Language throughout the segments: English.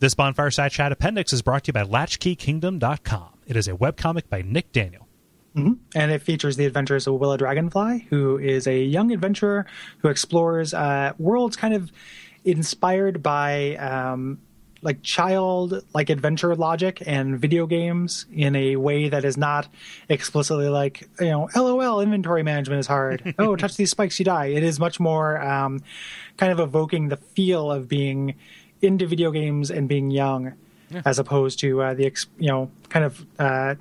This Bonfire Side Chat appendix is brought to you by LatchkeyKingdom.com. It is a webcomic by Nick Daniel. Mm-hmm. And it features the adventures of Willa Dragonfly, who is a young adventurer who explores uh, worlds kind of inspired by um, like child like adventure logic and video games in a way that is not explicitly like you know lol inventory management is hard oh touch these spikes you die it is much more um, kind of evoking the feel of being into video games and being young yeah. as opposed to uh, the ex- you know kind of uh,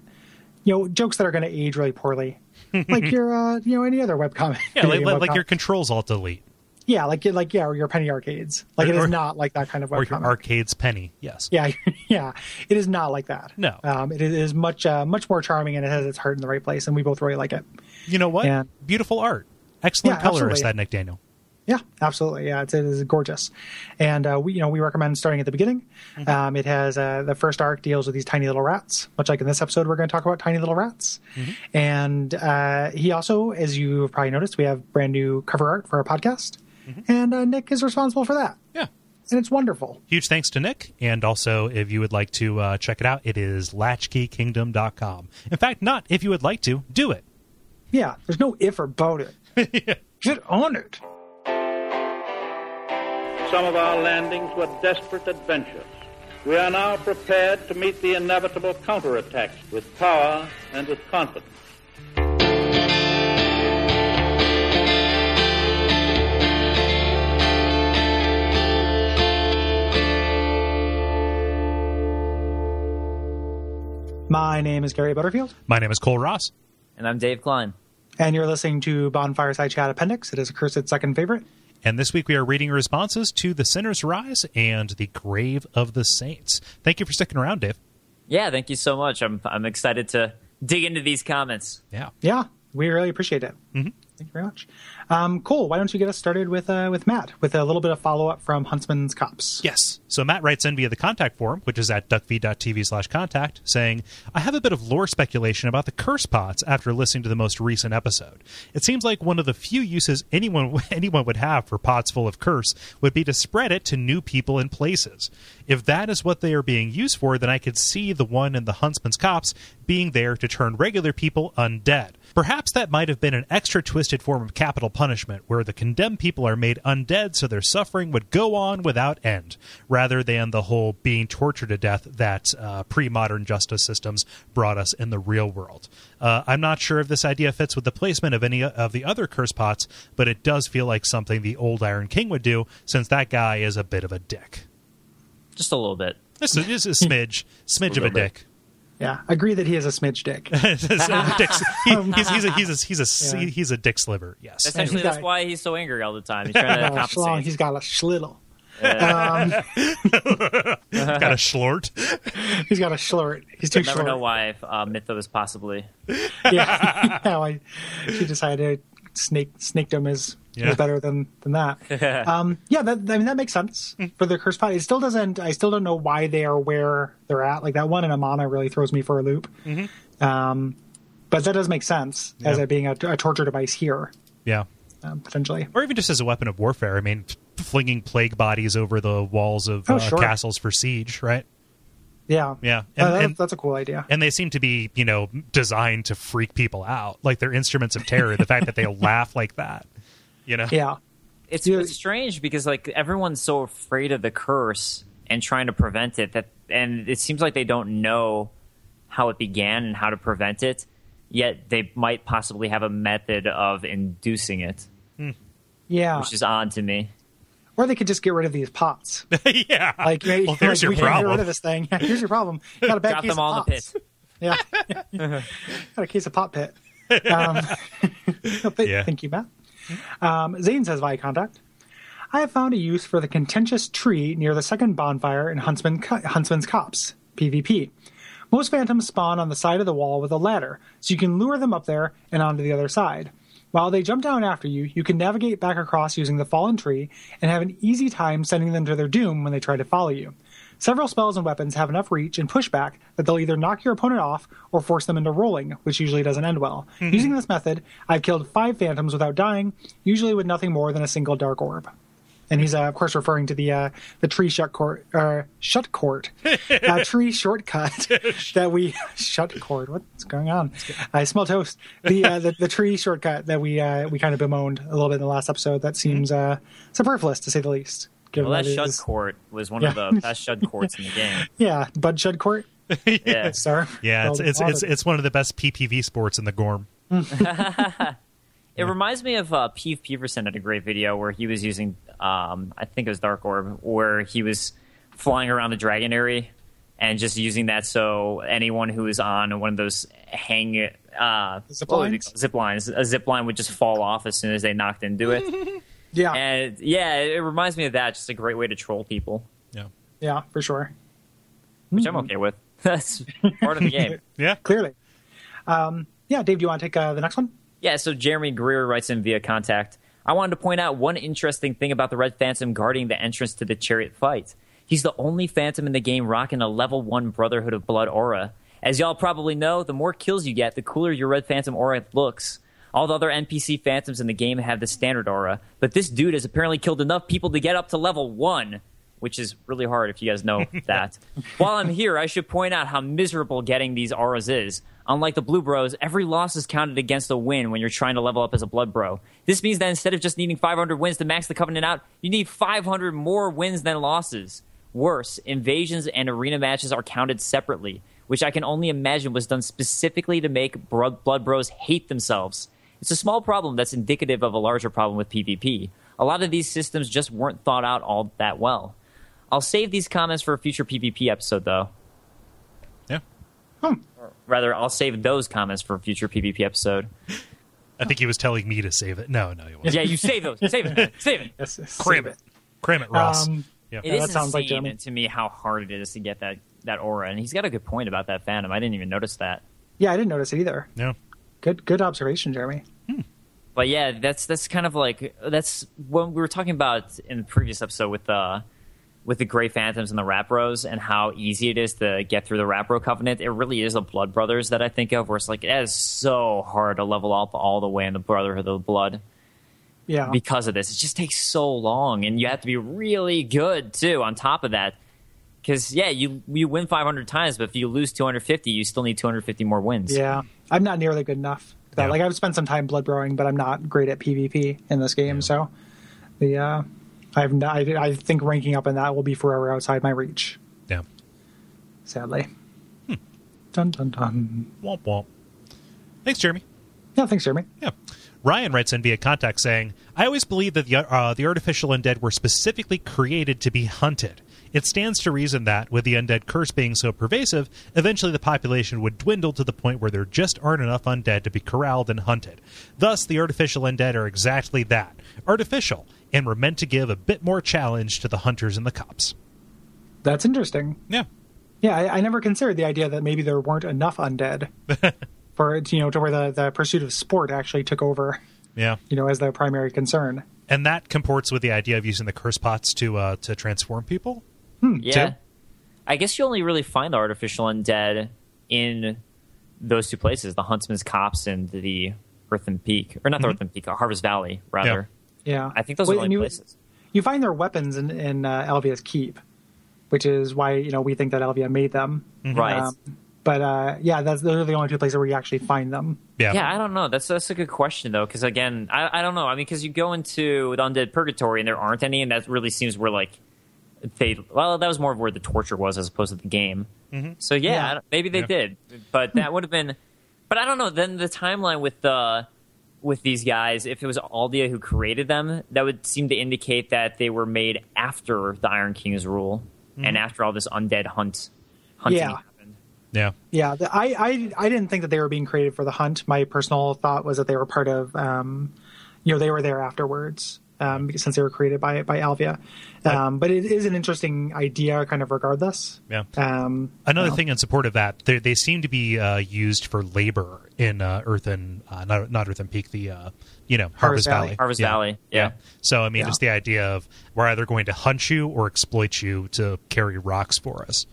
you know jokes that are going to age really poorly like your uh, you know any other webcomic yeah like, like your controls all delete yeah, like like yeah, or your penny arcades. Like or, it is not like that kind of webcomic. Or your arcades penny. Yes. Yeah, yeah. It is not like that. No. Um, it is much uh, much more charming and it has its heart in the right place, and we both really like it. You know what? And, Beautiful art. Excellent yeah, colorist, absolutely. that Nick Daniel. Yeah, absolutely. Yeah, it's, it is gorgeous, and uh, we you know we recommend starting at the beginning. Mm-hmm. Um, it has uh, the first arc deals with these tiny little rats, much like in this episode we're going to talk about tiny little rats. Mm-hmm. And uh, he also, as you've probably noticed, we have brand new cover art for our podcast mm-hmm. and uh, Nick is responsible for that. Yeah. And it's wonderful. Huge thanks to Nick. And also, if you would like to uh, check it out, it is latchkeykingdom.com. In fact, not if you would like to, do it. Yeah, there's no if or about it. yeah. Get on it. Some of our landings were desperate adventures. We are now prepared to meet the inevitable counterattacks with power and with confidence. My name is Gary Butterfield. My name is Kole Ross. And I'm Dave Klein. And you're listening to Bonfire Side Chat Appendix. It is a cursed second favorite. And this week we are reading responses to The Sinner's Rise and The Grave of the Saints. Thank you for sticking around, Dave. Yeah, thank you so much. I'm I'm excited to dig into these comments. Yeah. Yeah, we really appreciate it. Mm-hmm. Thank you very much. Um, cool. Why don't you get us started with uh, with Matt with a little bit of follow up from Huntsman's Copse? Yes. So Matt writes in via the contact form, which is at duckfeed.tv slash contact, saying, I have a bit of lore speculation about the curse pots after listening to the most recent episode. It seems like one of the few uses anyone anyone would have for pots full of curse would be to spread it to new people and places. If that is what they are being used for, then I could see the one in the Huntsman's Copse being there to turn regular people undead. Perhaps that might have been an extra twisted form of capital punishment, where the condemned people are made undead so their suffering would go on without end, rather than the whole being tortured to death that uh, pre modern justice systems brought us in the real world. Uh, I'm not sure if this idea fits with the placement of any of the other curse pots, but it does feel like something the old Iron King would do, since that guy is a bit of a dick. Just a little bit. Just a, just a smidge, smidge a of a bit. dick. Yeah, agree that he has a smidge dick. he, he's, he's, a he's a he's a yeah. he's a dick sliver. Yes, essentially that's why he's so angry all the time. He's trying to compensate. He's got a schlittle. Um, got a schlort. He's got a schlort. He's too I never short. know why uh, Mythos possibly. Yeah, yeah I, she decided snake snakedom is yeah. better than than that. um, yeah, that I mean that makes sense hmm. for the curse pot. It still doesn't. I still don't know why they are where they're at. Like that one in Amana really throws me for a loop. Mm-hmm. Um, but that does make sense yeah. as it being a, a, torture device here. Yeah, um, potentially, or even just as a weapon of warfare. I mean, flinging plague bodies over the walls of oh, uh, sure. castles for siege, right? Yeah, yeah, and, uh, that, and, that's a cool idea. And they seem to be, you know, designed to freak people out. Like they're instruments of terror. the fact that they laugh like that, you know. Yeah, it's, it's strange because like everyone's so afraid of the curse and trying to prevent it that, and it seems like they don't know how it began and how to prevent it. Yet they might possibly have a method of inducing it. Hmm. Yeah, which is odd to me or they could just get rid of these pots. yeah, like well, there's your we problem. Get rid of this thing. here's your problem. You got a bad Drop case them of all pots. the pit. Yeah, got a case of pot pit. Um, yeah. Thank you, Matt. Um, Zane says via contact. I have found a use for the contentious tree near the second bonfire in Huntsman, Huntsman's Copse, PvP. Most phantoms spawn on the side of the wall with a ladder, so you can lure them up there and onto the other side. While they jump down after you, you can navigate back across using the fallen tree and have an easy time sending them to their doom when they try to follow you. Several spells and weapons have enough reach and pushback that they'll either knock your opponent off or force them into rolling, which usually doesn't end well. Mm-hmm. Using this method, I've killed five phantoms without dying, usually with nothing more than a single dark orb. And he's uh, of course referring to the uh, the tree shut court uh, shut court uh, tree shortcut that we shut court. What's going on? I smell toast. The, uh, the the tree shortcut that we uh, we kind of bemoaned a little bit in the last episode. That seems uh, superfluous to say the least. given Well, that it Shud is- court was one of the best shut courts in the game. yeah, Bud Shut Court. Yeah. Sir. Yeah, it's it's it's it's one of the best PvP sports in the Gorm. It reminds me of uh, Peeve Peeverson had a great video where he was using, um, I think it was Dark Orb, where he was flying around the Dragon area and just using that so anyone who is on one of those hang uh, Zip lines? it- zip lines, a zip line would just fall off as soon as they knocked into it. yeah, and yeah, it reminds me of that. Just a great way to troll people, Yeah, yeah, for sure. which Hmm. I'm okay with. That's part of the game. yeah. Clearly. Um, yeah, Dave, do you want to take uh, the next one? Yeah, so Jeremy Greer writes in via contact. I wanted to point out one interesting thing about the Red Phantom guarding the entrance to the chariot fight. He's the only Phantom in the game rocking a level 1 Brotherhood of Blood aura. As y'all probably know, the more kills you get, the cooler your Red Phantom aura looks. All the other NPC Phantoms in the game have the standard aura, but this dude has apparently killed enough people to get up to level 1, which is really hard if you guys know that. While I'm here, I should point out how miserable getting these auras is. Unlike the Blue Bros, every loss is counted against a win when you're trying to level up as a Blood Bro. This means that instead of just needing 500 wins to max the Covenant out, you need 500 more wins than losses. Worse, invasions and arena matches are counted separately, which I can only imagine was done specifically to make Bro- Blood Bros hate themselves. It's a small problem that's indicative of a larger problem with PvP. A lot of these systems just weren't thought out all that well. I'll save these comments for a future PvP episode, though. Yeah. Hmm. Rather, I'll save those comments for a future PvP episode. I think he was telling me to save it. No, no, he wasn't. Yeah, you save those. Save it. Save it. Yes, yes, Cram save it. Cram it, Ross. Um, yeah. It is that sounds like insane Jeremy. to me how hard it is to get that, that aura. And he's got a good point about that Phantom. I didn't even notice that. Yeah, I didn't notice it either. yeah. Good, good observation, Jeremy. But yeah, that's that's kind of like that's what we were talking about in the previous episode with the with the Grey Phantoms and the Rat Bros and how easy it is to get through the Rat Bro Covenant. It really is the Blood Brothers that I think of, where it's like it is so hard to level up all the way in the Brotherhood of the Blood Yeah, because of this. It just takes so long, and you have to be really good too. On top of that, because yeah, you you win 500 times, but if you lose 250, you still need 250 more wins. yeah. I'm not nearly good enough. That. Yeah. Like I've spent some time blood brewing, but I'm not great at PvP in this game. So the uh, I've not, I, I think ranking up in that will be forever outside my reach. Yeah. Sadly. Dun dun dun. Womp womp. Thanks, Jeremy. Yeah, thanks, Jeremy. Yeah. Ryan writes in via contact saying, I always believed that the, uh, the artificial undead were specifically created to be hunted. It stands to reason that, with the undead curse being so pervasive, eventually the population would dwindle to the point where there just aren't enough undead to be corralled and hunted. Thus, the artificial undead are exactly that artificial, and were meant to give a bit more challenge to the hunters and the cops. That's interesting. Yeah. Yeah, I, I never considered the idea that maybe there weren't enough undead for it, you know, to where the, the pursuit of sport actually took over, Yeah. you know, as the primary concern. And that comports with the idea of using the curse pots to uh, to transform people. Yeah. Too? I guess you only really find the artificial undead in those two places, the Huntsman's Copse and the Earthen Peak. Or not the Earthen Peak, uh, Harvest Valley, rather. Yeah, I think those Well, are the only you, places. You find their weapons in, in uh, Aldia's keep, which is why you know we think that Elvia made them. Right. Um, but uh, yeah, that's those are the only two places where you actually find them. Yeah. Yeah, I don't know. That's that's a good question though, because again, I, I don't know. I mean, because you go into the undead purgatory and there aren't any, and that really seems where like they. Well, that was more of where the torture was as opposed to the game. So yeah, Yeah. Maybe they Yeah. did, but that would have been. But I don't know. Then the timeline with the with these guys, if it was Aldia who created them, that would seem to indicate that they were made after the Iron King's rule and after all this undead hunt hunting Yeah. happened. Yeah. Yeah, the, I, I I didn't think that they were being created for the hunt. My personal thought was that they were part of, um, you know, they were there afterwards. Um, since they were created by by Aldia, um, but it is an interesting idea, kind of regardless. Yeah. Um, Another well, thing in support of that, they, they seem to be uh, used for labor in uh, Earthen, uh, not not Earthen Peak, the uh, you know Harvest, Valley. Valley. Harvest Yeah. Valley, yeah. So I mean, Yeah. it's the idea of we're either going to hunt you or exploit you to carry rocks for us.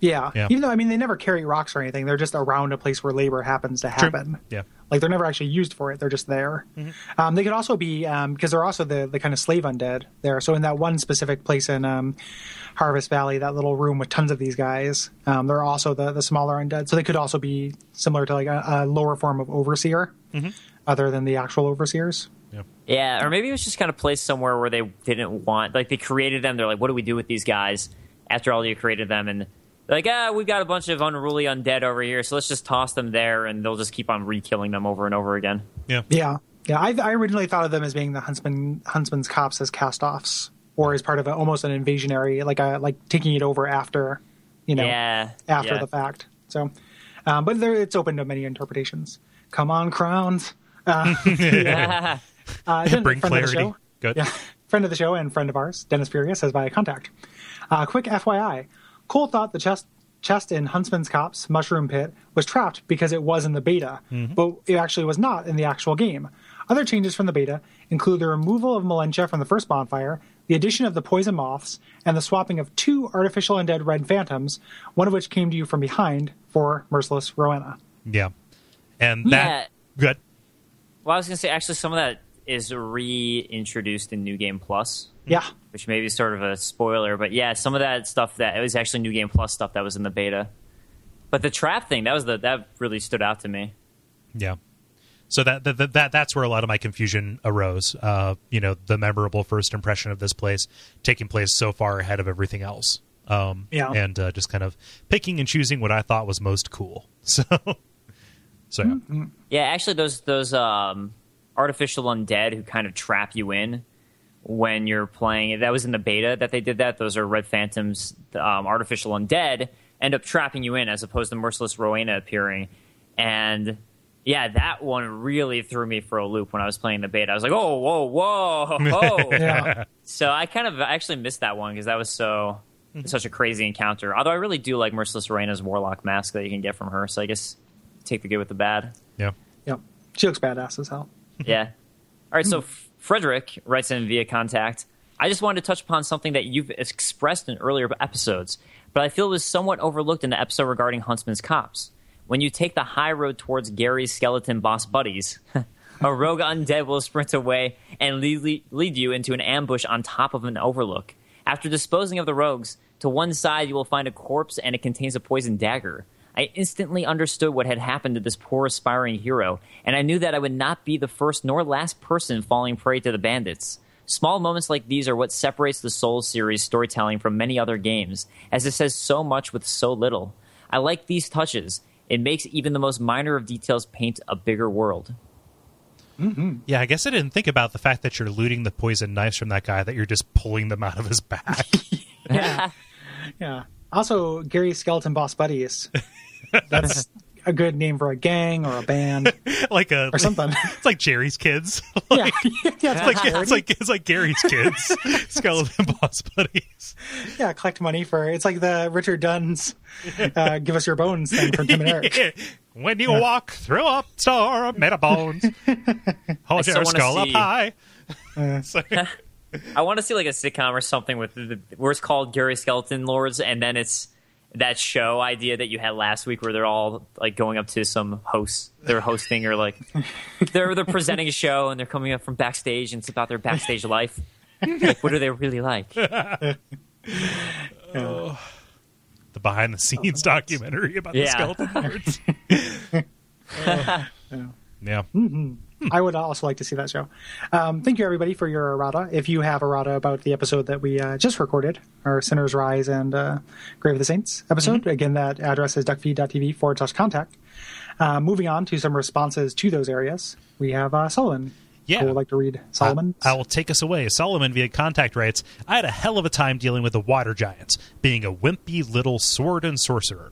Yeah. Yeah. even though I mean they never carry rocks or anything, they're just around a place where labor happens to True. happen. Yeah. Like they're never actually used for it; they're just there. Um, they could also be because they're also the the kind of slave undead there. So in that one specific place in um, Harvest Valley, that little room with tons of these guys, um, they're also the the smaller undead. So they could also be similar to like a, a lower form of overseer, other than the actual overseers. Yeah, or maybe it was just kind of placed somewhere where they didn't want, like they created them. They're like, what do we do with these guys after all you created them? And they're like, ah, we've got a bunch of unruly undead over here, so let's just toss them there, and they'll just keep on re-killing them over and over again. Yeah. Yeah, yeah. I, I originally thought of them as being the huntsman huntsman's copse as cast-offs, or as part of a, almost an invasionary, like a like taking it over after, you know, Yeah, after yeah. the fact. So, um, but there, it's open to many interpretations. Come on, crowns. Uh, uh, Bring friend of the clarity. show. Good. Yeah, friend of the show and friend of ours, Dennis Furious, says by contact. Uh, quick FYI: Kole thought the chest chest in Huntsman's Copse Mushroom Pit was trapped because it was in the beta, mm-hmm. but it actually was not in the actual game. Other changes from the beta include the removal of Melentia from the first bonfire, the addition of the poison moths, and the swapping of two artificial undead red phantoms, one of which came to you from behind for Merciless Roenna. Yeah. And that. Good. Well, I was going to say, actually, some of that is reintroduced in New Game Plus, Yeah, which maybe is sort of a spoiler, but yeah, some of that stuff that it was actually New Game Plus stuff that was in the beta. But the trap thing that was the that really stood out to me. Yeah. So that, that that that's where a lot of my confusion arose. Uh, you know, the memorable first impression of this place taking place so far ahead of everything else. Um, Yeah. and uh, just kind of picking and choosing what I thought was most cool. So, so yeah. Yeah, actually, those those um, artificial undead who kind of trap you in when you're playing. That was in the beta that they did that. Those are Red Phantoms, um, artificial undead, end up trapping you in as opposed to Merciless Roenna appearing. And yeah, that one really threw me for a loop when I was playing the beta. I was like, oh, whoa, whoa, whoa. yeah. So I kind of actually missed that one because that was so such a crazy encounter. Although I really do like Merciless Roenna's Warlock mask that you can get from her. So I guess take the good with the bad. Yeah. Yep. She looks badass as hell. Yeah. All right. So F- Frederick writes in via contact. I just wanted to touch upon something that you've expressed in earlier episodes, but I feel was somewhat overlooked in the episode regarding Huntsman's Copse. When you take the high road towards Gary's skeleton boss buddies, a rogue undead will sprint away and lead, lead you into an ambush on top of an overlook. After disposing of the rogues, to one side you will find a corpse and it contains a poisoned dagger. I instantly understood what had happened to this poor aspiring hero, and I knew that I would not be the first nor last person falling prey to the bandits. Small moments like these are what separates the Souls series storytelling from many other games, as it says so much with so little. I like these touches. It makes even the most minor of details paint a bigger world. Mm-hmm. Yeah, I guess I didn't think about the fact that you're looting the poison knives from that guy, that you're just pulling them out of his back. Yeah. yeah. Also, Gary Skeleton Boss Buddies. That's a good name for a gang or a band like a or something. It's like Jerry's kids. yeah. yeah, it's It's like it's like it's like Gary's kids, skeleton boss buddies. yeah, collect money for it's like the Richard Dunn's uh, "Give Us Your Bones" thing from Tim and Eric. when you walk through a store made of bones, hold still your wanna skull up see- high. So- I want to see like a sitcom or something with the, where it's called Gary Skeleton Lords, and then it's that show idea that you had last week where they're all like going up to some hosts, they're hosting or like they're they're presenting a show and they're coming up from backstage and it's about their backstage life. Like, what are they really like? the behind the scenes oh, documentary about the skeleton lords. yeah. Mm-hmm. I would also like to see that show. Um, thank you, everybody, for your errata. If you have errata about the episode that we uh, just recorded, our Sinners Rise and uh, Grave of the Saints episode, again, that address is duckfeed.tv forward slash contact. Uh, moving on to some responses to those areas, we have uh, Solomon. Yeah. I would like to read Solomon? I, I will take us away. Solomon via contact writes, I had a hell of a time dealing with the water giants, being a wimpy little sword and sorcerer.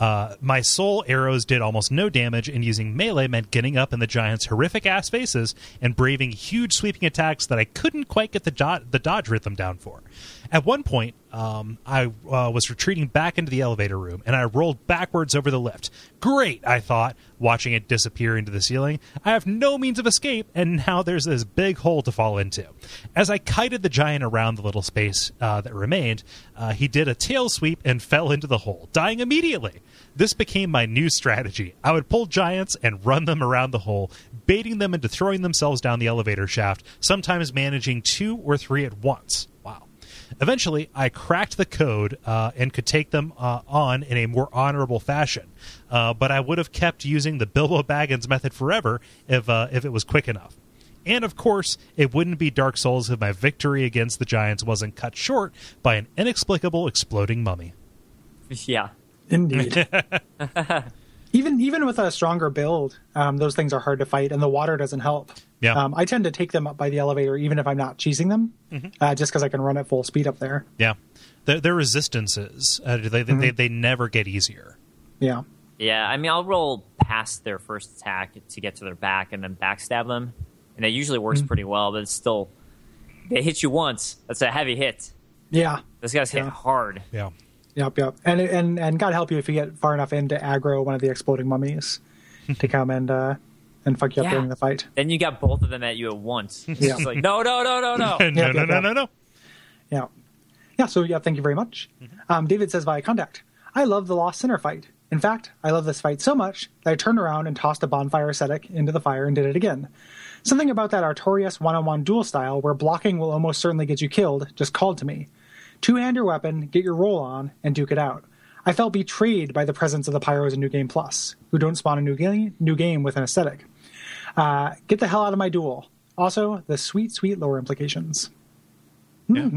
Uh, my soul arrows did almost no damage, and using melee meant getting up in the giants' horrific ass faces and braving huge sweeping attacks that I couldn't quite get the, do- the dodge rhythm down for. At one point, um, I uh, was retreating back into the elevator room, and I rolled backwards over the lift. Great, I thought, watching it disappear into the ceiling. I have no means of escape, and now there's this big hole to fall into. As I kited the giant around the little space uh, that remained, uh, he did a tail sweep and fell into the hole, dying immediately. This became my new strategy. I would pull giants and run them around the hole, baiting them into throwing themselves down the elevator shaft, sometimes managing two or three at once. Wow. Eventually, I cracked the code uh, and could take them uh, on in a more honorable fashion. Uh, but I would have kept using the Bilbo Baggins method forever if uh, if it was quick enough. And of course, it wouldn't be Dark Souls if my victory against the giants wasn't cut short by an inexplicable exploding mummy. Yeah. Indeed. even even with a stronger build, um, those things are hard to fight, and the water doesn't help. Yeah. Um, I tend to take them up by the elevator, even if I'm not cheesing them, uh, just because I can run at full speed up there. Yeah, their, their resistances uh, they, they they never get easier. Yeah. Yeah, I mean, I'll roll past their first attack to get to their back and then backstab them, and it usually works pretty well. But it's still, they hit you once. That's a heavy hit. Yeah. Those guys hit Yeah. hard. Yeah, Yep, yep. And and and God help you if you get far enough in to aggro one of the exploding mummies to come and uh, and fuck you up Yeah. during the fight. Then you got both of them at you at once. Yeah. just like no, no, no, no, no. no, Yeah, no, no, yeah. no, no. Yeah. Yeah, so yeah, thank you very much. Um, David says via contact, I love the Lost Sinner fight. In fact, I love this fight so much that I turned around and tossed a bonfire ascetic into the fire and did it again. Something about that Artorias one on one duel style where blocking will almost certainly get you killed just called to me. Two hand your weapon, get your roll on, and duke it out. I felt betrayed by the presence of the Pyros in New Game Plus, who don't spawn a new game, new game with an aesthetic. Uh, get the hell out of my duel. Also, the sweet, sweet lore implications. Yeah.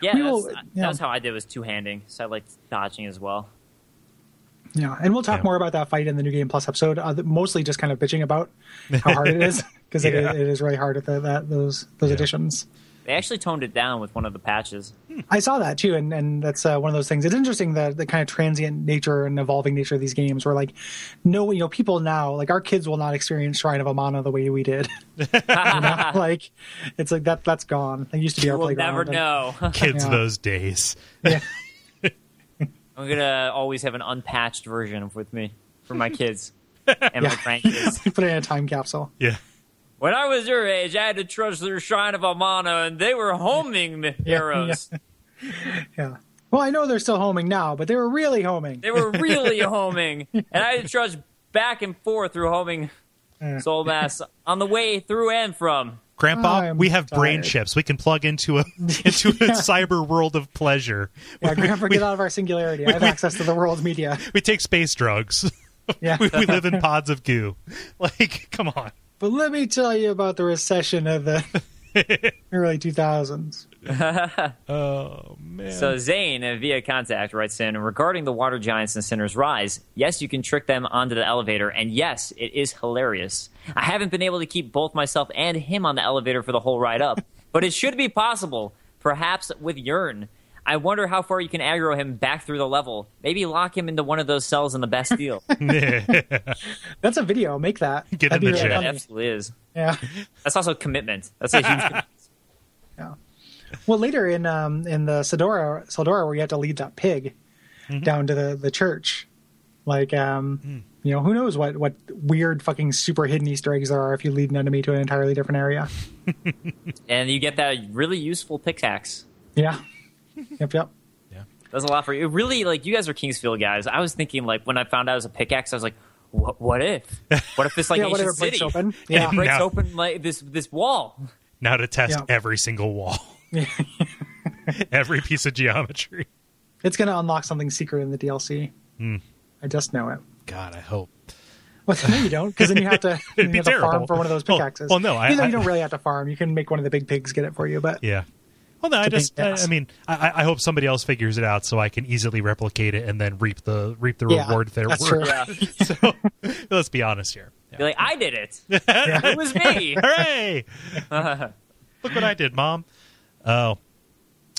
Yeah, We that's, yeah. that's how I did was two handing. So I liked dodging as well. Yeah, and we'll talk Yeah. more about that fight in the new game plus episode. Uh, mostly just kind of bitching about how hard it is because Yeah. it, it is really hard at the, that those those Yeah. additions. They actually toned it down with one of the patches. I saw that too, and and that's uh, one of those things. It's interesting the the kind of transient nature and evolving nature of these games. Where like, no, you know, people now like our kids will not experience Shrine of Amana the way we did. You know? Like, it's like that that's gone. It used to be our We'll playground. never and- know. Kids Yeah. those days. Yeah. I'm gonna always have an unpatched version with me for my kids and my Yeah. grandkids. Put it in a time capsule. Yeah, When I was your age, I had to trudge through Shrine of Amana, and they were homing the arrows. Yeah. Well, I know they're still homing now, but they were really homing. They were really homing, and I had to trudge back and forth through homing soul mass on the way through and from. Grandpa, I'm we have brain chips. We can plug into a into a cyber world of pleasure. Yeah, Grandpa, we, get out of our singularity. I have access to the world media. we take space drugs. Yeah. we, we live in pods of goo. Like, come on. But let me tell you about the recession of the early 2000s. Oh man. So Zane via contact writes in regarding the water giants and sinners rise. Yes, you can trick them onto the elevator, and yes, it is hilarious. I haven't been able to keep both myself and him on the elevator for the whole ride up, but it should be possible. Perhaps with Yearn. I wonder how far you can aggro him back through the level. Maybe lock him into one of those cells in the Bastille. That's a video. Make that. Get That'd in be the really chat. it absolutely is. Yeah. That's also commitment. That's a huge commitment. yeah. Well, later in um, in the Sodora, Sodora, where you have to lead that pig Mm-hmm. down to the, the church, like um, Mm. you know, who knows what what weird fucking super hidden Easter eggs there are if you lead an enemy to an entirely different area. And you get that really useful pickaxe. Yeah. Yep. Yep. Yeah. That's a lot for you. It really, like, you guys are King's Field guys. I was thinking, like, when I found out it was a pickaxe, I was like, what, what if? What if it's like Yeah, ancient it breaks city? open? Yeah, Yeah. it breaks Now- open like this this wall. now to test Yeah. every single wall. every piece of geometry. It's going to unlock something secret in the DLC. Hmm. I just know it. God, I hope. Well, no, you don't, because then you have to, you have to farm for one of those Well- pickaxes. well, no, I- you, know, I- you don't really have to farm. You can make one of the big pigs get it for you, but Yeah. Well, no, I a big just, I. I mean, I, I hope somebody else figures it out so I can easily replicate it and then reap the reap the Yeah, reward their that's work. true. Yeah. so let's be honest here. Yeah. Be like, I did it. It was me. Hooray! Look what I did, Mom. Oh.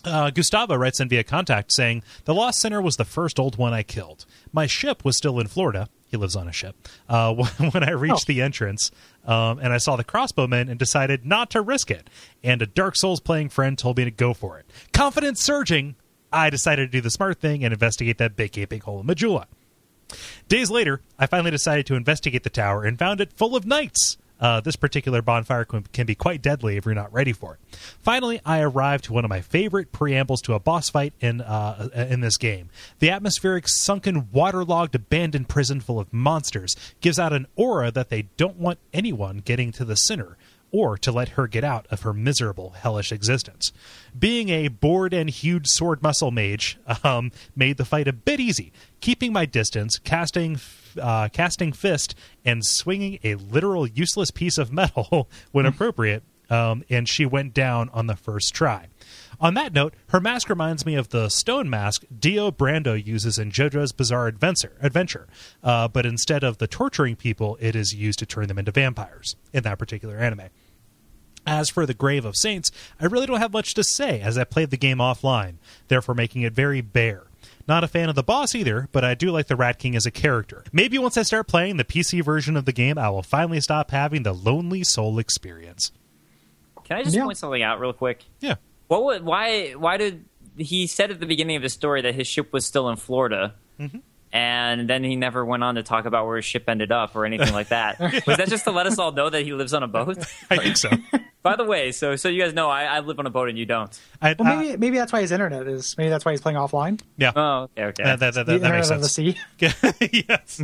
Uh, Gustavo writes in via contact saying, The Lost Sinner was the first old one I killed. My ship was still in Florida. He lives on a ship. Uh, when I reached Oh. the entrance um, and I saw the crossbowmen and decided not to risk it. And a Dark Souls playing friend told me to go for it. Confidence surging, I decided to do the smart thing and investigate that big gaping hole in Majula. Days later, I finally decided to investigate the tower and found it full of knights. Uh, this particular bonfire can, be quite deadly if you're not ready for it. Finally, I arrived to one of my favorite preambles to a boss fight in uh, in this game. The atmospheric, sunken, waterlogged, abandoned prison full of monsters gives out an aura that they don't want anyone getting to the center or to let her get out of her miserable, hellish existence. Being a bored and huge sword muscle mage um, made the fight a bit easy, keeping my distance, casting uh, casting fist, and swinging a literal useless piece of metal when appropriate. Um, and she went down on the first try. On that note, her mask reminds me of the stone mask Dio Brando uses in JoJo's Bizarre Adventure, adventure. Uh, but instead of the torturing people, it is used to turn them into vampires in that particular anime. As for the Grave of Saints, I really don't have much to say as I played the game offline, therefore making it very bare. Not a fan of the boss either, but I do like the Rat King as a character. Maybe once I start playing the PC version of the game, I will finally stop having the lonely soul experience. Can I just Yeah. point something out real quick? Yeah. What would why why did he said at the beginning of the story that his ship was still in Florida, Mm-hmm. and then he never went on to talk about where his ship ended up or anything like that. Was that just to let us all know that he lives on a boat? I think so. By the way, so so you guys know I, I live on a boat and you don't. I, Well, uh, maybe maybe that's why his internet is. Maybe that's why he's playing offline. yeah. Oh, okay, okay. That, that, that, the that, that makes internet of the sea. yes.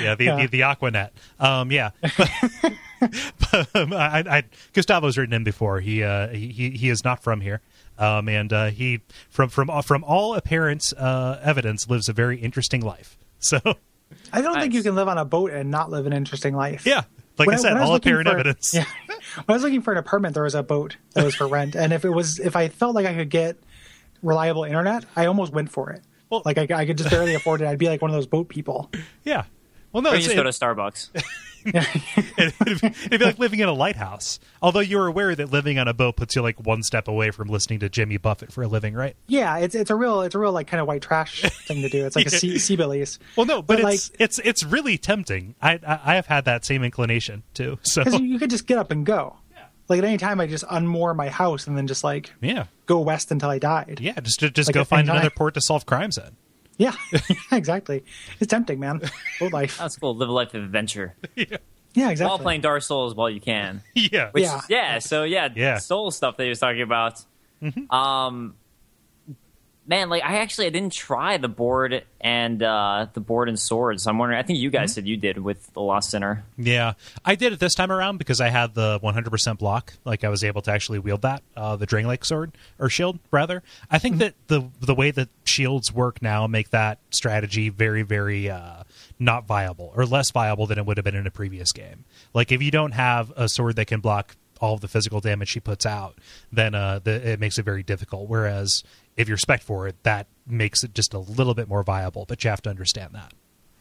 Yeah, the, Yeah. the the Aquanet. Um, yeah. but, um, I, I, Gustavo's written in before. He uh, he he is not from here. Um, and uh, he from from from all apparent uh, evidence lives a very interesting life. So I don't think you can live on a boat and not live an interesting life. yeah, like When I said, was all apparent for- evidence. Yeah. When I was looking for an apartment, there was a boat that was for rent, and if it was, if I felt like I could get reliable internet, I almost went for it. Well- like I, I could just barely afford it. I'd be like one of those boat people. Yeah. Well, no, or you it's, just go to Starbucks. it'd, be, it'd be like living in a lighthouse. Although you're aware that living on a boat puts you like one step away from listening to Jimmy Buffett for a living, right? Yeah, it's it's a real it's a real like kind of white trash thing to do. It's like a sea, sea billies. Well, no, but, But, it's it's it's really tempting. I, I I have had that same inclination too. So because you, you could just get up and go. Like at any time, I just unmoor my house and then just like yeah, go west until I died. yeah, just just Like go find another I- port to solve crimes in. Yeah, exactly. It's tempting, man. Boat life. That's cool. Live a life of adventure Yeah, while exactly. While playing Dark Souls while you can. Yeah, Which, Yeah. yeah. So yeah, Yeah. soul stuff that he was talking about. Um, man, like I actually I didn't try the board and uh the board and swords. I'm wondering. I think you guys said you did with the Lost Sinner. yeah. I did it this time around because I had the 100% block. Like I was able to actually wield that, uh, the Drangleic sword or shield, rather. I think that the the way that shields work now make that strategy very very uh, not viable or less viable than it would have been in a previous game. Like if you don't have a sword that can block all of the physical damage she puts out, then uh, the, it makes it very difficult. Whereas if you're spec for it, that makes it just a little bit more viable. But you have to understand that.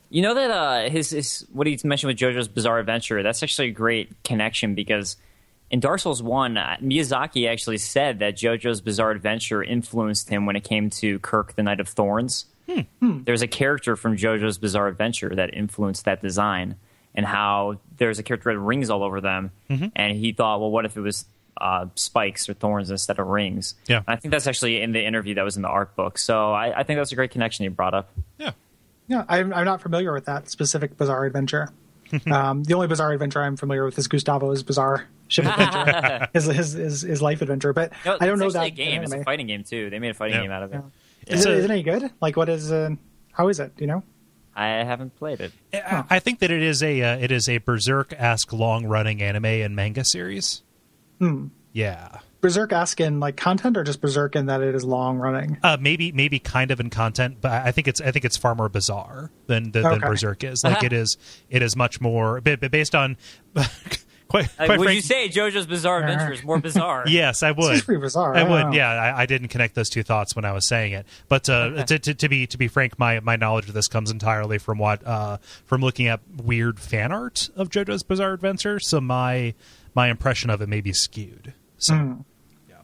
You know that uh, his his what he mentioned with JoJo's Bizarre Adventure. That's actually a great connection because in Dark Souls One, uh, Miyazaki actually said that JoJo's Bizarre Adventure influenced him when it came to Kirk, the Knight of Thorns. There's a character from JoJo's Bizarre Adventure that influenced that design, and how there's a character that had rings all over them, and he thought, well, what if it was uh, spikes or thorns instead of rings? Yeah. And I think that's actually in the interview that was in the art book. So I, I think that's a great connection you brought up. Yeah. Yeah, I'm, I'm not familiar with that specific bizarre adventure. um, the only bizarre adventure I'm familiar with is Gustavo's bizarre ship adventure, his, his his his life adventure. But No, I don't know it's that a game. It's a fighting game too. They made a fighting Yeah. game out of it. Is It's it, a- is it any good? Like, what is? Uh, how is it? Do you know? I haven't played it. I I think that it is a uh, it is a berserk esque long running anime and manga series. Yeah, Berserk esque in like content, or just Berserk in that it is long running? uh, maybe maybe kind of in content, but I think it's I think it's far more bizarre than than, than Berserk is. Like it is it is much more but, but based on quite Like, quite would frank- you say JoJo's Bizarre Adventure is more bizarre? Yes, I would. Seems pretty bizarre. I I would. know. Yeah, I, I didn't connect those two thoughts when I was saying it. But uh, to, to, to be to be frank, my, my knowledge of this comes entirely from what uh, from looking at weird fan art of JoJo's Bizarre Adventure. So my my impression of it may be skewed. So yeah.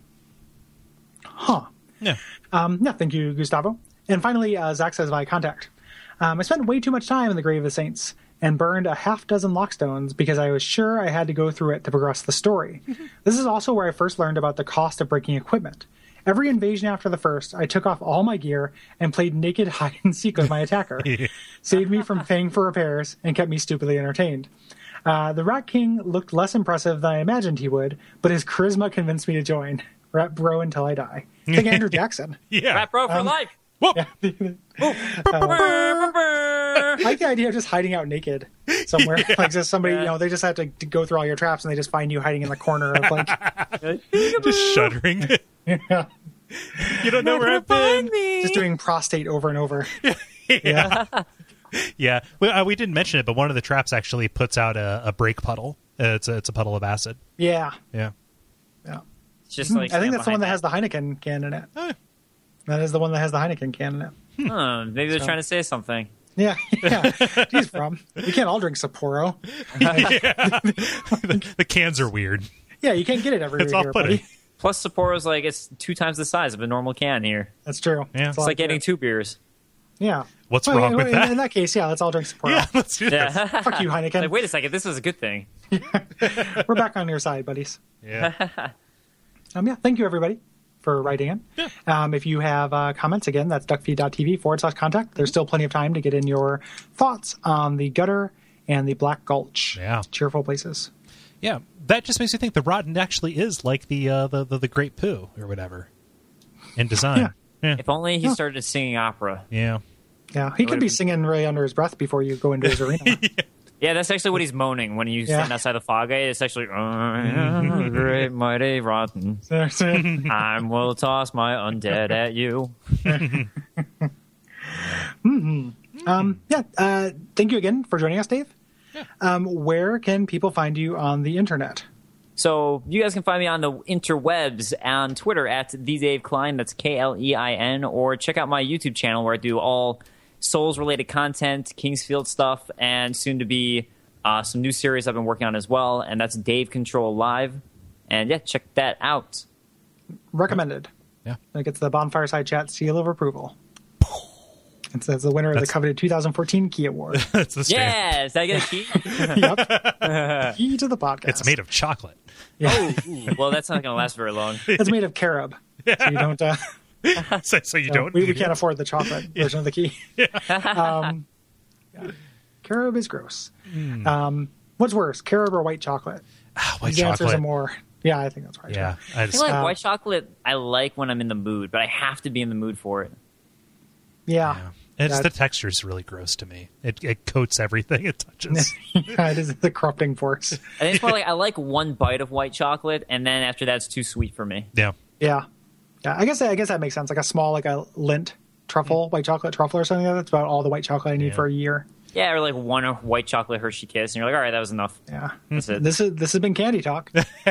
Huh. yeah, Um, yeah, thank you, Gustavo. And finally, uh, Zach says by contact. Um, I spent way too much time in the Grave of the Saints and burned a half dozen lockstones because I was sure I had to go through it to progress the story. this is also where I first learned about the cost of breaking equipment. Every invasion after the first, I took off all my gear and played naked hide and seek with my attacker. Saved me from paying for repairs and kept me stupidly entertained. Uh, the Rat King looked less impressive than I imagined he would, but his charisma convinced me to join. Rat bro until I die. I think Andrew Jackson. Yeah. Rat bro for life. Whoa. I like the idea of just hiding out naked somewhere. Like just somebody, you know, they just have to, to go through all your traps and they just find you hiding in the corner of like, Just shuddering. yeah, you don't know where I've been. just doing prostate over and over. Yeah. Yeah, we, uh, we didn't mention it, but one of the traps actually puts out a, a brake puddle. Uh, it's a, it's a puddle of acid. Yeah. Yeah. Yeah. It's just like I think that's the one that behind has the Heineken can in it. Oh, That is the one that has the Heineken can in it. Huh, maybe they're trying to say something. Yeah, yeah. He's from. We can't all drink Sapporo. the, the cans are weird. Yeah, you can't get it everywhere It's all here, buddy. Plus, Sapporo's like it's two times the size of a normal can here. That's true. Yeah. It's It's like getting get. two beers. Yeah. What's Well, wrong in, with in- that? In that case, yeah, let's all drink Sapporo. Yeah, let's do this. Fuck you, Heineken. like, wait a second, this is a good thing. We're back on your side, buddies. Yeah. Um, yeah, thank you everybody for writing in. Yeah. Um, if you have uh, comments, again, that's duckfeed.tv forward slash contact. There's still plenty of time to get in your thoughts on the gutter and the Black Gulch. Yeah. Cheerful places. Yeah, that just makes me think the rotten actually is like the uh, the, the the Great Poo or whatever in design. Yeah. Yeah, If only he Yeah. started singing opera. yeah. Yeah, he could be singing really under his breath before you go into his arena. Yeah, that's actually what he's moaning when you Yeah. stand outside the fog gate. It's actually, "Oh, great mighty rotten. I will toss my undead at you. um, yeah, uh, thank you again for joining us, Dave. Yeah. Um, where can people find you on the internet? So you guys can find me on the interwebs on Twitter at the Dave Klein. That's K L E I N. Or check out my YouTube channel where I do all Souls related content, King's Field stuff, and soon to be uh, some new series I've been working on as well. And that's Dave Control Live. And yeah, check that out. Recommended. Yeah. It gets the Bonfire Side Chat seal of approval. It says the winner of the coveted 2014 Key Award. That's the stand. Yes, did I get a key? yep. Key to the podcast. It's made of chocolate. Yeah. Ooh, well, that's not going to last very long. it's made of carob. So you don't. Uh, so, so you so don't. we, we can't afford the chocolate version of the key. um, yeah. Carob is gross. Hmm. Um, what's worse, carob or white chocolate? Ah, white the answers are more. Yeah, I think that's right. Yeah, I I just, feel like Uh, white chocolate I like when I'm in the mood, but I have to be in the mood for it. Yeah. yeah. It's the texture is really gross to me. It it coats everything it touches. yeah, it is the corrupting force. I think it's more like I like one bite of white chocolate, and then after that's too sweet for me. yeah. Yeah. Yeah. I guess I guess that makes sense. Like a small, like a Lindt truffle, mm. white chocolate truffle or something like that. That's about all the white chocolate I need Yeah. for a year. Yeah, or like one white chocolate Hershey Kiss, and you're like, all right, that was enough. Yeah. That's it. This is this has been Candy Talk.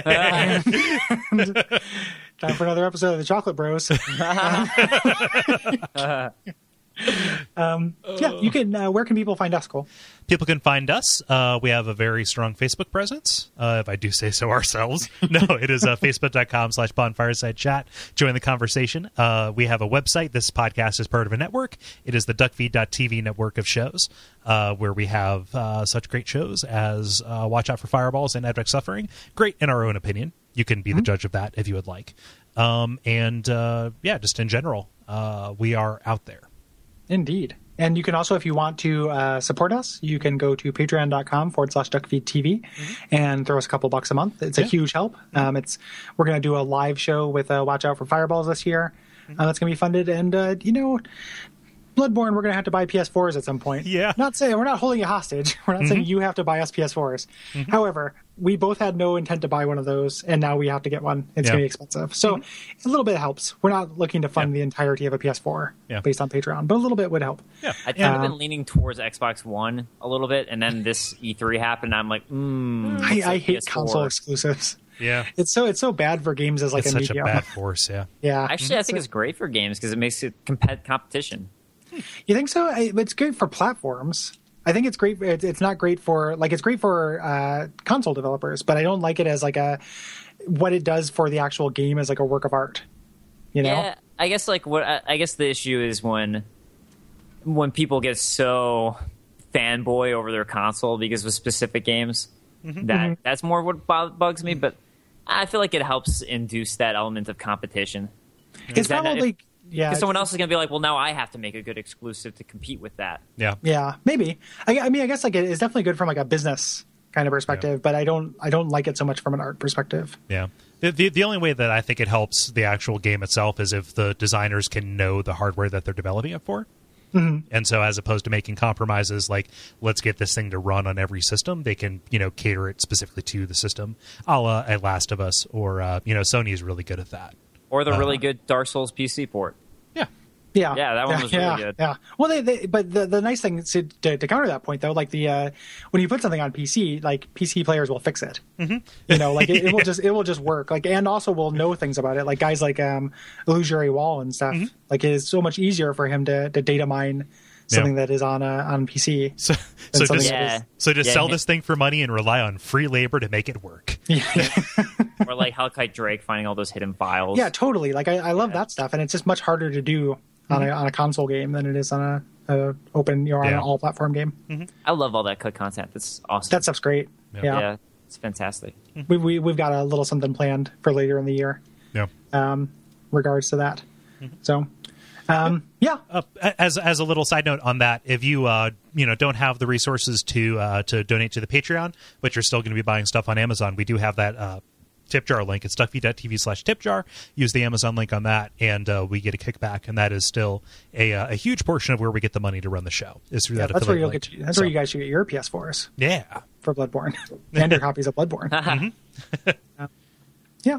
Time for another episode of the Chocolate Bros. um, yeah, you can. Uh, where can people find us, Kole? People can find us. Uh, we have a very strong Facebook presence, uh, if I do say so ourselves. no, it is uh, facebook.com slash bonfireside chat. Join the conversation. Uh, we have a website. This podcast is part of a network. It is the duckfeed.tv network of shows, uh, where we have uh, such great shows as uh, Watch Out for Fireballs and Abject Suffering. Great in our own opinion. You can be the judge of that if you would like. Um, and uh, yeah, just in general, uh, we are out there. Indeed. And you can also, if you want to uh, support us, you can go to patreon.com forward slash duckfeedtv and throw us a couple bucks a month. It's a Mm-hmm. Huge help. Um, it's We're going to do a live show with uh, Watch Out for Fireballs this year. Mm-hmm. Uh, that's going to be funded. And, uh, you know, Bloodborne, we're going to have to buy PS4s at some point. Yeah. Not saying we're not holding you hostage. We're not saying you have to buy us PS4s. Mm-hmm. However, we both had no intent to buy one of those, and now we have to get one. It's Yeah. going to be expensive. So a little bit helps. We're not looking to fund Yeah. the entirety of a PS4 Yeah. based on Patreon, but a little bit would help. Yeah. I think I've Um, been leaning towards Xbox One a little bit, and then this E3 happened. I'm like, mm, looks I, I hate PS4. console exclusives. Yeah. It's so it's so bad for games as like it's a such medium. a bad force. Yeah. Yeah, Actually, I think it's great for games because it makes it compet- competition. You think so? I, it's great for platforms. I think it's great. It's, it's not great for like it's great for uh, console developers, but I don't like it as like a what it does for the actual game as like a work of art. You know? Yeah, I guess like what I, I guess the issue is when when people get so fanboy over their console because of specific games. Mm-hmm. That that's more what bugs me, but I feel like it helps induce that element of competition. it's that- probably yeah. Because someone else is going to be like, well, now I have to make a good exclusive to compete with that. Yeah. Yeah, maybe. I, I mean, I guess like it is definitely good from like a business kind of perspective, but I don't I don't like it so much from an art perspective. Yeah. The, the the only way that I think it helps the actual game itself is if the designers can know the hardware that they're developing it for. Mm-hmm. And so, as opposed to making compromises like let's get this thing to run on every system, they can you know cater it specifically to the system, a la a Last of Us, or uh, you know Sony is really good at that. Or the Uh, really good Dark Souls PC port. Yeah. Yeah, Yeah, that one was really yeah, good. Yeah, well, they, they but the, the nice thing is to, to, to counter that point though, like the uh, when you put something on PC, like PC players will fix it. Mm-hmm. You know, like it, it will just it will just work. Like and also will know things about it. Like guys like um, Illusory Wall and stuff. Mm-hmm. Like it is so much easier for him to, to data mine something that is on uh, on PC. So so just that Yeah. so just Yeah, sell yeah. this thing for money and rely on free labor to make it work. or like Hellkite Drake finding all those hidden files. Yeah, totally. Like I, I love that stuff, and it's just much harder to do on a on a console game than it is on a, a open you know, on Yeah. an all platform game. I love all that cut content. That's awesome. That stuff's great. Yeah. Yeah, yeah, it's fantastic. We, we we've got a little something planned for later in the year, Yeah. um, regards to that. So, um, yeah, Uh, as as a little side note on that, if you uh, you know don't have the resources to uh, to donate to the Patreon, but you're still going to be buying stuff on Amazon, we do have that uh, tip jar link. It's duckfeed.tv slash tip jar. Use the Amazon link on that, and uh, we get a kickback, and that is still a uh, a huge portion of where we get the money to run the show. Is through that that's where you'll link. get. That's So, where you guys should get your PS4s Yeah. for Bloodborne and your copies of Bloodborne. Uh, yeah,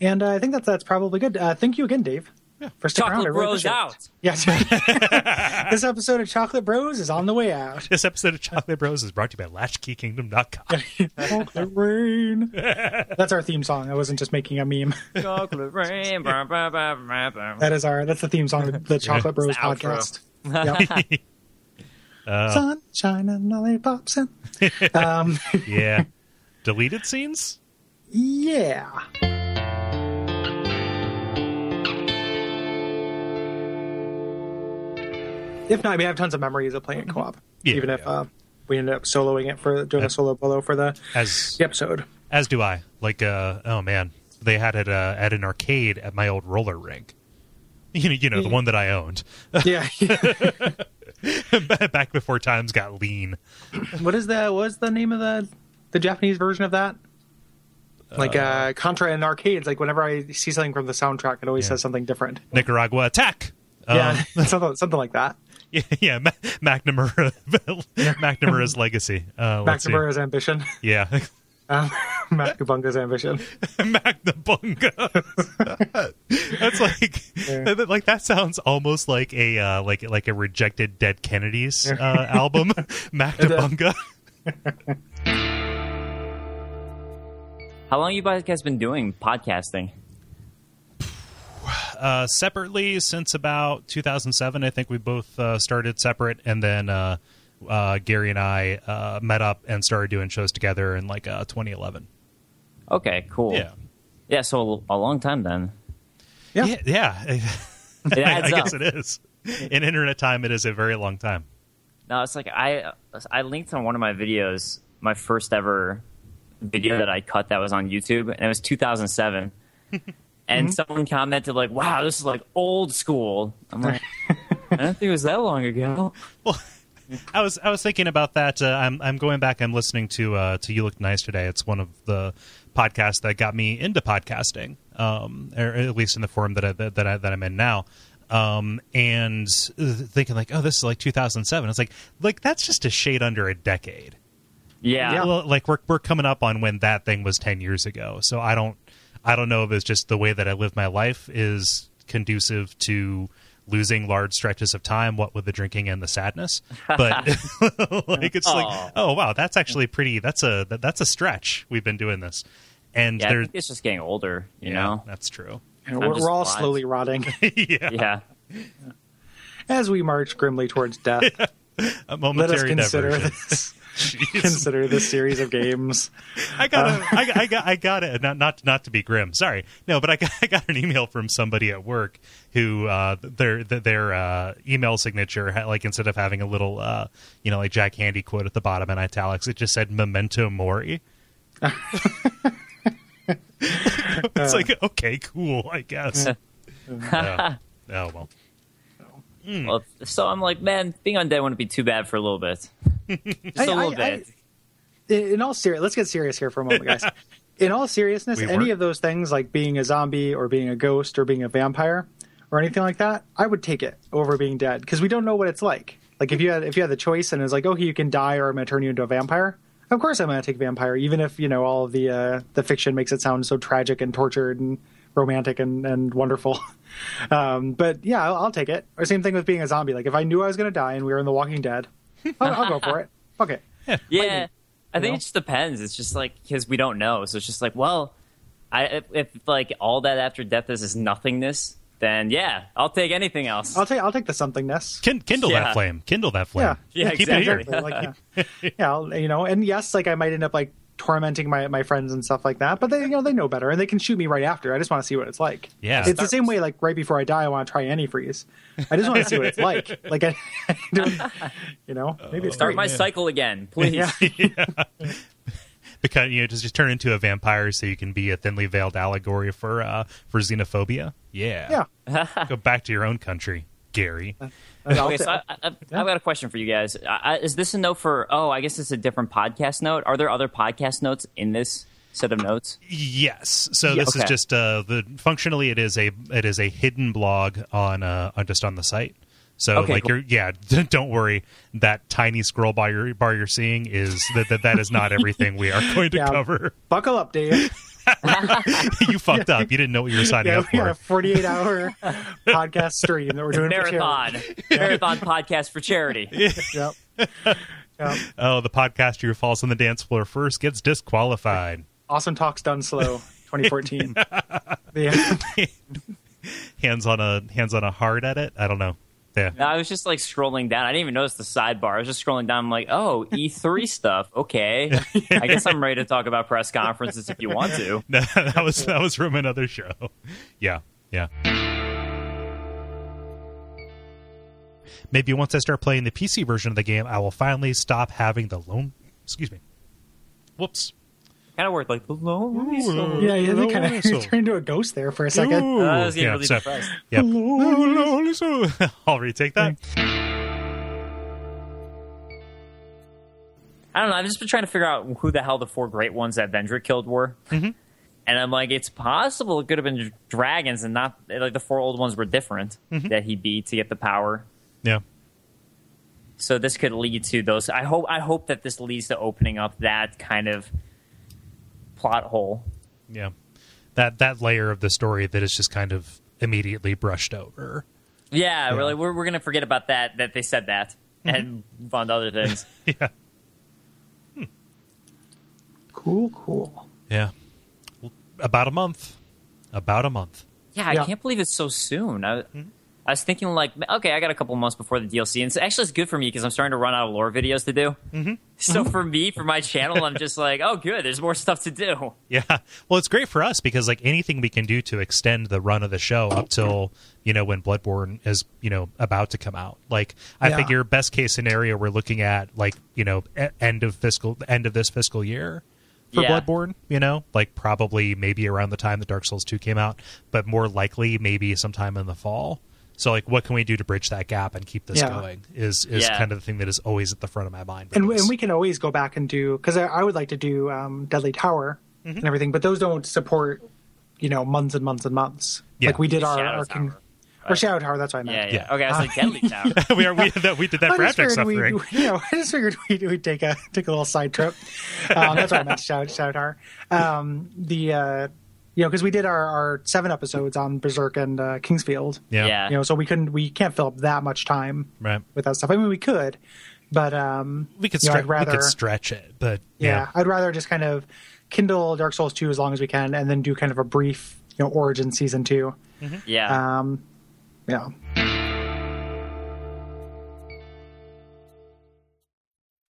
and uh, I think that's that's probably good. Uh, thank you again, Dave. For sticking around. Chocolate really Bros out. Yes. this episode of Chocolate Bros is on the way out. This episode of Chocolate Bros is brought to you by LatchkeyKingdom.com. Chocolate rain. That's our theme song. I wasn't just making a meme. Chocolate rain. Bah, bah, bah, bah, bah. That is our. That's the theme song of the Chocolate Bros the podcast. Yep. Sunshine and lollipops and um, yeah. Deleted scenes? yeah. If not, we have tons of memories of playing it co-op. Yeah, even if yeah. uh, we ended up soloing it for doing a solo polo for the, As the episode. as do I. Like uh oh man. They had it uh, at an arcade at my old roller rink. You know, you know, the one that I owned. Yeah. Back before times got lean. what is the what is the name of the the Japanese version of that? Like uh, Contra in arcades, like whenever I see something from the soundtrack, it always Yeah. says something different. Nicaragua attack. Yeah, Um, something, something like that. Yeah, yeah, Ma- McNamara, McNamara's legacy. Uh, let's see. McNamara's ambition, Yeah, um, McNabunga's ambition. Magnabunga. That's like, Yeah. that- like that sounds almost like a uh, like like a rejected Dead Kennedys uh, album. Magnabunga. How long you guys been doing podcasting? Uh, separately since about 2007. I think we both uh, started separate, and then uh, uh, Gary and I uh, met up and started doing shows together in like uh, 2011. Okay, cool. Yeah, Yeah, so a long time then. Yeah. yeah, yeah. It I, adds I up. guess it is. In internet time, it is a very long time. No, it's like I I linked on one of my videos my first ever video that I cut that was on YouTube, and it was 2007. and someone commented like, "Wow, this is like old school." I'm like, I don't think it was that long ago. Well, I was I was thinking about that. Uh, I'm I'm going back. I'm listening to uh, to You Look Nice today. It's one of the podcasts that got me into podcasting, um, or at least in the form that I, that that, I, that I'm in now. Um, and uh, thinking like, oh, this is like 2007. It's like like that's just a shade under a decade. Yeah, Well, like we're we're coming up on when that thing was 10 years ago. So I don't I don't know if it's just the way that I live my life is conducive to losing large stretches of time what with the drinking and the sadness but like it's like oh wow that's actually pretty that's a that, that's a stretch we've been doing this and yeah. I think it's just getting older, you yeah, know. that's true And we're, we're all alive. slowly rotting yeah, Yeah, as we march grimly towards death. a Let us consider diversion this. Jeez. consider this series of games. I got a, I, got- I got I got it. Not not not to be grim. Sorry, no, but I got I got an email from somebody at work who uh, their their uh, email signature like instead of having a little uh, you know like Jack Handey quote at the bottom in italics, it just said "Memento Mori." it's like okay, cool, I guess. Yeah. oh well, well, so I'm like, man, being undead wouldn't be too bad for a little bit, just a I- little I- bit. in, in all serious, let's get serious here for a moment, guys. in all seriousness, We any were. of those things like being a zombie or being a ghost or being a vampire or anything like that, I would take it over being dead because we don't know what it's like. Like if you had if you had the choice and it's like, okay, you can die or I'm going to turn you into a vampire. Of course, I'm going to take vampire, even if you know all of the uh, the fiction makes it sound so tragic and tortured and romantic and, and wonderful. um, but yeah, I'll, I'll take it. Or same thing with being a zombie. Like if I knew I was going to die and we were in The Walking Dead, I'll, I'll go for it. Fuck it. Yeah, I think know? it just depends. It's just like because we don't know, so it's just like, well, I if, if like all that after death is is nothingness, then yeah, I'll take anything else. I'll take I'll take the somethingness. Kin- kindle Yeah. that flame. Kindle that flame. Yeah. Yeah, keep it here. exactly. Like, yeah, yeah I'll- you know, and yes, like I might end up like tormenting my, my friends and stuff like that, but they you know they know better and they can shoot me right after. I just want to see what it's like. Yeah. it's the same way. Like right before I die, I want to try antifreeze. I just want to see what it's like. Like I, I don't, you know, maybe it's Start great. my cycle again, please. Yeah. Because you know, just, just turn into a vampire so you can be a thinly veiled allegory for uh, for xenophobia. Yeah. Yeah. Go back to your own country, Gary. And I'll Okay, ta- so I, I, I've got a question for you guys. I, I, is this a note for? Oh, I guess it's a different podcast note. Are there other podcast notes in this set of notes? Yes. So Yeah. this is just uh, the functionally it is a it is a hidden blog on uh on just on the site. So Okay, like cool. you're yeah, don't worry. That tiny scroll bar you're, bar you're seeing is that, that that is not everything we are going to Yeah. cover. buckle up, Dave. you fucked up. You didn't know what you were signing Yeah, up we a 48 hour podcast stream that we're doing for. Marathon, marathon podcast for charity. Yep. Yep. Oh, the podcaster who falls on the dance floor first gets disqualified. Awesome talks done slow. 2014. yeah. Hands on a hands on a hard edit. I don't know. Yeah. No, I was just like scrolling down. I didn't even notice the sidebar. I was just scrolling down. I'm like, oh, E3 stuff. Okay, I guess I'm ready to talk about press conferences if you want to. No, that was that was from another show. Yeah, yeah. Maybe once I start playing the PC version of the game, I will finally stop having the lone. Excuse me. Whoops. Kind of worked like the lonely soul. Yeah, yeah, they kind Lonely of soul. turned into a ghost there for a second. Ooh. I was getting Yeah, really so- depressed. Yep. Lonely soul. I'll retake that. I don't know. I've just been trying to figure out who the hell the four great ones that Vendrick killed were. Mm-hmm. And I'm like, it's possible it could have been dragons and not like the four old ones were different Mm-hmm. that he beat to get the power. Yeah. So this could lead to those. I hope. I hope that this leads to opening up that kind of plot hole. Yeah. That that layer of the story that is just kind of immediately brushed over. Yeah, Yeah. really. We're we're gonna forget about that. That they said that Mm-hmm. and move on to other things. Yeah. Cool, cool. Yeah. Well, About a month. About a month. Yeah, I Yeah. can't believe it's so soon. I, Mm-hmm. I was thinking like, okay, I got a couple months before the DLC, and it's actually it's good for me because I'm starting to run out of lore videos to do. Mm-hmm. So for me, for my channel, I'm just like, oh, good, there's more stuff to do. Yeah. Well, it's great for us because like anything we can do to extend the run of the show up till, you know, when Bloodborne is, you know, about to come out. Like I Yeah. figure best case scenario we're looking at like, you know, end of fiscal end of this fiscal year for Yeah. Bloodborne, you know? Like probably maybe around the time that Dark Souls 2 came out, but more likely maybe sometime in the fall. So like what can we do to bridge that gap and keep this Yeah. going is is Yeah. kind of the thing that is always at the front of my mind. And, and we can always go back and do because I, I would like to do um, Deadly Tower Mm-hmm. and everything, but those don't support you know months and months and months. Yeah. Like we did our, Shadow our Tower. King, or Shadow Tower. That's what I meant. yeah. Yeah. Okay, I was like, Deadly Tower. we are we, that, we did that I for just abject suffering. we, you know, I just figured we'd, we'd take a take a little side trip. Um, that's what I meant, Shadow, Shadow Tower. Um, the uh, you know because we did our, our seven episodes on Berserk and uh, King's Field. yeah. Yeah. You know, so we couldn't we can't fill up that much time Right. with that stuff. I mean, we could, but um, We could you know, stretch rather we could stretch it, but yeah, yeah. I'd rather just kind of kindle Dark Souls two as long as we can, and then do kind of a brief you know origin season two. Yeah. Um, yeah.